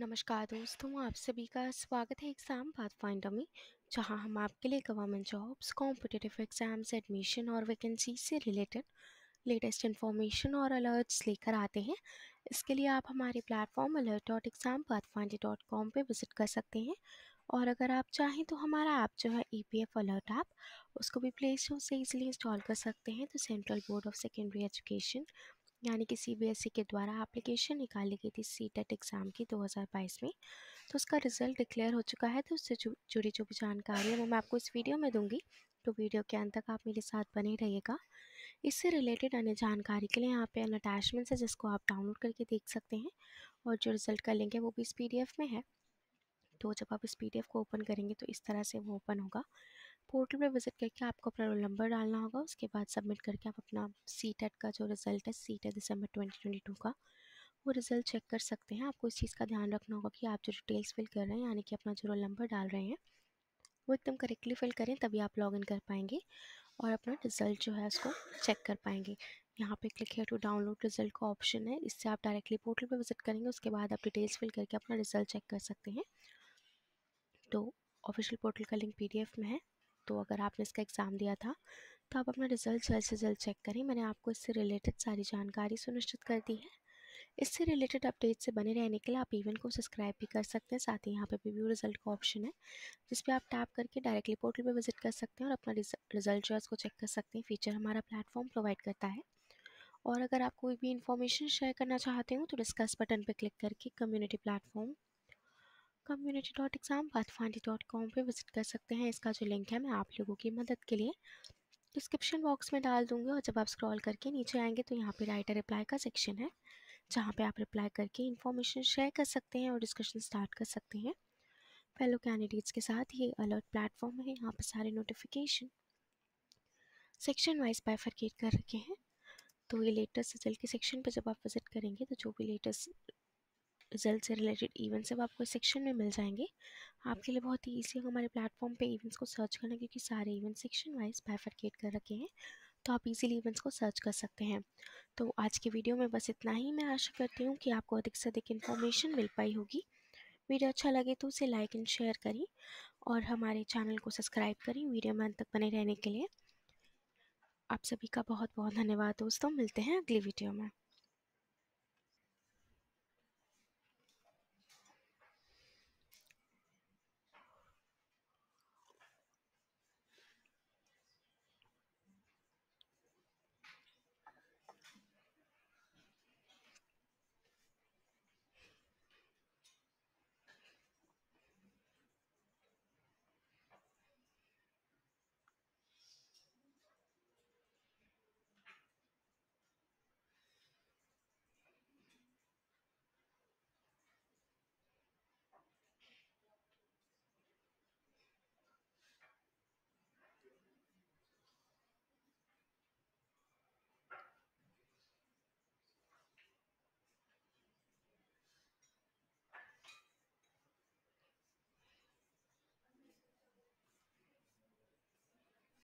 नमस्कार दोस्तों, आप सभी का स्वागत है एग्ज़ाम पाथ फाइंडर में, जहाँ हम आपके लिए government jobs competitive exams admission और वैकेंसी से रिलेटेड लेटेस्ट इन्फॉर्मेशन और अलर्ट्स लेकर आते हैं। इसके लिए आप हमारे platform alert dot exam path finder dot com पर विज़िट कर सकते हैं। और अगर आप चाहें तो हमारा ऐप जो है E P F alert app उसको भी प्ले स्टोर से ईजिली इंस्टॉल कर सकते हैं। तो central board of secondary education यानी कि सी e के द्वारा एप्लीकेशन निकाली गई थी सी टेट एग्ज़ाम की 2022 में। तो उसका रिज़ल्ट डिक्लेयर हो चुका है तो उससे जुड़ी जो भी जानकारी है वो मैं आपको इस वीडियो में दूँगी। तो वीडियो के अंत तक आप मेरे साथ बने रहिएगा। इससे रिलेटेड अन्य जानकारी के लिए यहाँ पे अन अटैचमेंट्स है, जिसको आप डाउनलोड करके देख सकते हैं और जो रिज़ल्ट का लिंक है वो भी इस पीडीएफ में है। तो जब आप इस पीडीएफ को ओपन करेंगे तो इस तरह से वो ओपन होगा। पोर्टल पे विज़िट करके आपको अपना रोल नंबर डालना होगा, उसके बाद सबमिट करके आप अपना सी टेट का जो रिज़ल्ट है सी टेट दिसंबर 2022 का, वो रिज़ल्ट चेक कर सकते हैं। आपको इस चीज़ का ध्यान रखना होगा कि आप जो डिटेल्स फिल कर रहे हैं, यानी कि अपना जो रोल नंबर डाल रहे हैं, वो एकदम करेक्टली फिल करें, तभी आप लॉग कर पाएँगे और अपना रिज़ल्ट जो है उसको चेक कर पाएँगे। यहाँ पे क्लिक है टू डाउनलोड रिज़ल्ट का ऑप्शन है, इससे आप डायरेक्टली पोर्टल पे विज़िट करेंगे, उसके बाद आप डिटेल्स फिल करके अपना रिज़ल्ट चेक कर सकते हैं। तो ऑफिशियल पोर्टल का लिंक पीडीएफ में है। तो अगर आपने इसका एग्ज़ाम दिया था तो आप अपना रिज़ल्ट जल्द से जल्द चेक करें। मैंने आपको इससे रिलेटेड सारी जानकारी सुनिश्चित कर दी है। इससे रिलेटेड अपडेट से बने रहने के लिए आप इवेंट को सब्सक्राइब भी कर सकते हैं, साथ ही यहाँ पे रिव्यू रिज़ल्ट का ऑप्शन है, जिस पर आप टैप करके डायरेक्टली पोर्टल पे विज़िट कर सकते हैं और अपना रिज़ल्ट जो है उसको चेक कर सकते हैं। फीचर हमारा प्लेटफॉर्म प्रोवाइड करता है। और अगर आप कोई भी इन्फॉर्मेशन शेयर करना चाहते हो तो डिस्कस बटन पर क्लिक करके community platform community dot exam pathfinder dot com पर विज़िट कर सकते हैं। इसका जो लिंक है, मैं आप लोगों की मदद के लिए डिस्क्रिप्शन बॉक्स में डाल दूँगी और जब आप स्क्रॉल करके नीचे आएँगे तो यहाँ पे राइटर रिप्लाई का सेक्शन है, जहाँ पे आप रिप्लाई करके इन्फॉर्मेशन शेयर कर सकते हैं और डिस्कशन स्टार्ट कर सकते हैं। फेलो कैंडिडेट्स के साथ ये अलर्ट प्लेटफॉर्म है, यहाँ पर सारे नोटिफिकेशन सेक्शन वाइज बाइफरकेट कर रखे हैं। तो ये लेटेस्ट रिज़ल्ट के सेक्शन पर जब आप विज़िट करेंगे तो जो भी लेटेस्ट रिज़ल्ट से रिलेटेड इवेंट्स सब आपको सेक्शन में मिल जाएँगे। आपके लिए बहुत ही ईजी होगा हमारे प्लेटफॉर्म पे इवेंट्स को सर्च करना क्योंकि सारे इवेंट सेक्शन वाइज बाइफरकेट कर रखे हैं तो आप इजीली इवेंट्स को सर्च कर सकते हैं। तो आज की वीडियो में बस इतना ही मैं आशा करती हूँ कि आपको अधिक से अधिक इन्फॉर्मेशन मिल पाई होगी। वीडियो अच्छा लगे तो उसे लाइक एंड शेयर करें और हमारे चैनल को सब्सक्राइब करें वीडियो में अंत तक बने रहने के लिए। आप सभी का बहुत बहुत धन्यवाद दोस्तों मिलते हैं अगली वीडियो में।